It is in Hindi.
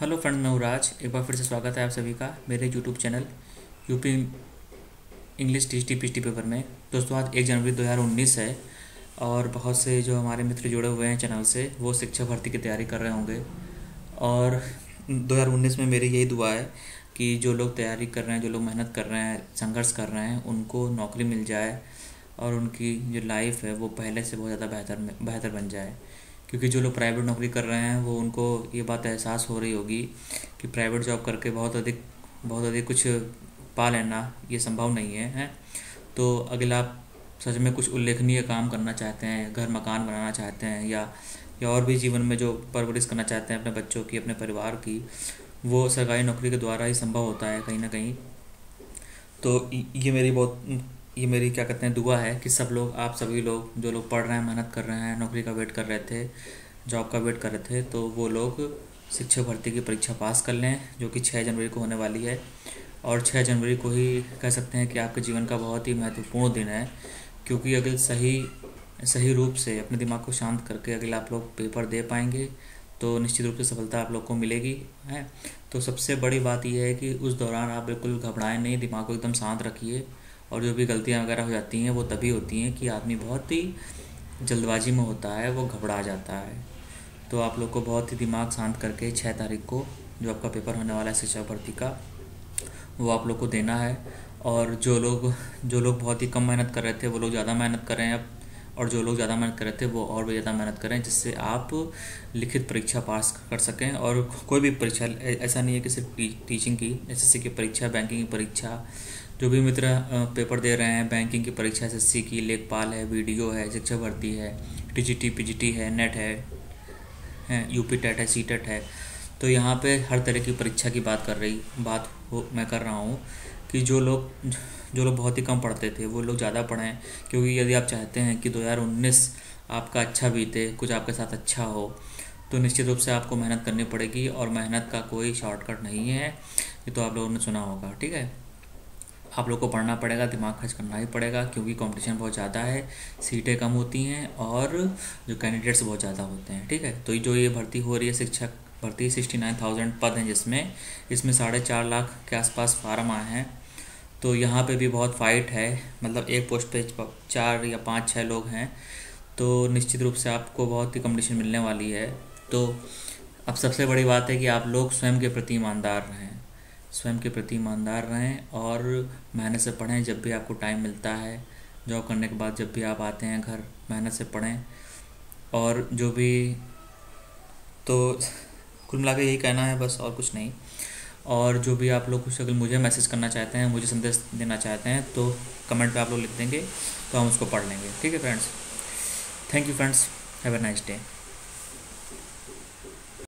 हेलो फ्रेंड, मैं राज। एक बार फिर से स्वागत है आप सभी का मेरे YouTube channel UP English T T P paper में। दोस्तों, आज एक जनवरी 2019 है और बहुत से जो हमारे मित्र जुड़े हुए हैं चैनल से, वो शिक्षा भर्ती की तैयारी कर रहे होंगे। और 2019 में मेरी यही दुआ है कि जो लोग तैयारी कर रहे हैं, जो लोग मेहनत कर रहे हैं, संघर्ष कर रहे हैं, उनको नौकरी मिल जाए और उनकी जो लाइफ है, वो पहले से बहुत ज़्यादा बेहतर बेहतर बन जाए। क्योंकि जो लोग प्राइवेट नौकरी कर रहे हैं, वो उनको ये बात एहसास हो रही होगी कि प्राइवेट जॉब करके बहुत अधिक बहुत अधिक कुछ पा लेना ये संभव नहीं है, हैं? तो अगला आप सच में कुछ उल्लेखनीय काम करना चाहते हैं, घर मकान बनाना चाहते हैं, या या और भी जीवन में जो परवरिश करना चाहते हैं अपने बच्चों की, अपने परिवार की, वो सरकारी नौकरी के द्वारा ही संभव होता है कहीं ना कहीं। तो ये मेरी बहुत ये मेरी क्या कहते हैं, दुआ है कि सब लोग, आप सभी लोग, जो लोग पढ़ रहे हैं, मेहनत कर रहे हैं, नौकरी का वेट कर रहे थे, जॉब का वेट कर रहे थे तो वो लोग शिक्षक भर्ती की परीक्षा पास कर लें, जो कि छः जनवरी को होने वाली है। और छः जनवरी को ही कह सकते हैं कि आपके जीवन का बहुत ही महत्वपूर्ण दिन है, क्योंकि अगर सही सही रूप से, अपने दिमाग को शांत करके अगर आप लोग पेपर दे पाएँगे तो निश्चित रूप से सफलता आप लोग को मिलेगी, है। तो सबसे बड़ी बात यह है कि उस दौरान आप बिल्कुल घबराएँ नहीं, दिमाग को एकदम शांत रखिए। और जो भी गलतियाँ वगैरह हो जाती हैं, वो तभी होती हैं कि आदमी बहुत ही जल्दबाजी में होता है, वो घबरा जाता है। तो आप लोग को बहुत ही दिमाग शांत करके छः तारीख को जो आपका पेपर होने वाला है शिक्षा भर्ती का, वो आप लोग को देना है। और जो लोग जो लोग बहुत ही कम मेहनत कर रहे थे, वो लोग ज़्यादा मेहनत कर रहे हैं अब, और जो लोग ज़्यादा मेहनत कर रहे थे, वो और भी ज़्यादा मेहनत करें, जिससे आप लिखित परीक्षा पास कर सकें। और कोई भी परीक्षा ऐसा नहीं है कि सिर्फ़ टीचिंग की एसएससी की परीक्षा, बैंकिंग की परीक्षा जो भी मित्र पेपर दे रहे हैं बैंकिंग की परीक्षा एस की लेखपाल है वीडियो है शिक्षा भर्ती है टीजीटी पीजीटी है नेट है, है यूपी टेट है सी टेट है तो यहाँ पे हर तरह की परीक्षा की बात कर रही बात हो मैं कर रहा हूँ कि जो लोग जो लोग बहुत ही कम पढ़ते थे वो लोग ज़्यादा पढ़ें क्योंकि यदि आप चाहते हैं कि 2019 आपका अच्छा बीते कुछ आपके साथ अच्छा हो तो निश्चित रूप से आपको मेहनत करनी पड़ेगी और मेहनत का कोई शॉर्टकट नहीं है ये तो आप लोगों ने सुना होगा ठीक है? आप लोग को पढ़ना पड़ेगा, दिमाग खर्च करना ही पड़ेगा, क्योंकि कंपटीशन बहुत ज़्यादा है, सीटें कम होती हैं और जो कैंडिडेट्स बहुत ज़्यादा होते हैं, ठीक है? तो जो ये भर्ती हो रही है, शिक्षक भर्ती सिक्सटी नाइन थाउज़ेंड पद हैं जिसमें, इसमें साढ़े चार लाख के आसपास फार्म आए हैं। तो यहाँ पे भी बहुत फाइट है मतलब एक पोस्ट पे चार या पाँच छः लोग हैं तो निश्चित रूप से आपको बहुत ही कंपटीशन मिलने वाली है। तो अब सबसे बड़ी बात है कि आप लोग स्वयं के प्रति ईमानदार रहें। स्वयं के प्रति ईमानदार रहें और मेहनत से पढ़ें जब भी आपको टाइम मिलता है। जॉब करने के बाद जब भी आप आते हैं घर, मेहनत से पढ़ें। और जो भी तो कुल मिला यही कहना है, बस और कुछ नहीं। और जो भी आप लोग कुछ अगर मुझे मैसेज करना चाहते हैं, मुझे संदेश देना चाहते हैं तो कमेंट पे आप लोग लिख देंगे तो हम उसको पढ़ लेंगे। ठीक है friends thank you friends have a nice day